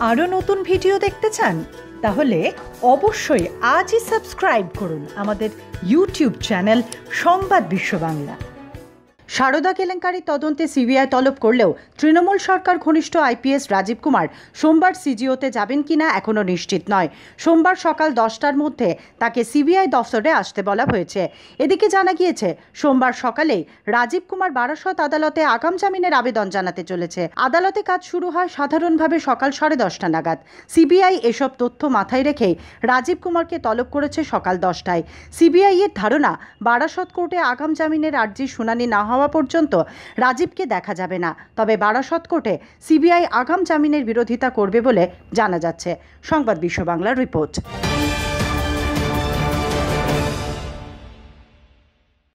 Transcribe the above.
আরও নতুন ভিডিও দেখতে চান? তাহলে অবশ্যই আজই সাবস্ক্রাইব করুন আমাদের ইউটিউব চ্যানেল সংবাদ বিশ্ব বাংলা। সারদা কেলেঙ্কারি তদন্তে সিবিআই তলব করলেও তৃণমূল সরকার ঘনিষ্ঠ আইপিএস রাজীব কুমার সোমবার সিজিওতে যাবেন কিনা এখনও নিশ্চিত নয়। সোমবার সকাল দশটার মধ্যে তাকে সিবিআই দফতরে আসতে বলা হয়েছে। এদিকে জানা গিয়েছে, সোমবার সকালেই রাজীব কুমার বারাসত আদালতে আগাম জামিনের আবেদন জানাতে চলেছে। আদালতে কাজ শুরু হয় সাধারণভাবে সকাল সাড়ে দশটা নাগাদ। সিবিআই এসব তথ্য মাথায় রেখেই রাজীব কুমারকে তলব করেছে সকাল দশটায়। সিবিআই এর ধারণা, বারাসত কোর্টে আগাম জামিনের আর্জি শুনানি না হওয়া পর্যন্ত রাজীবকে দেখা যাবে না। তবে বারাসত কোর্টে সিবিআই আগাম জামিনের বিরোধিতা করবে বলে জানা যাচ্ছে। সংবাদ বিশ্ব বাংলার রিপোর্ট।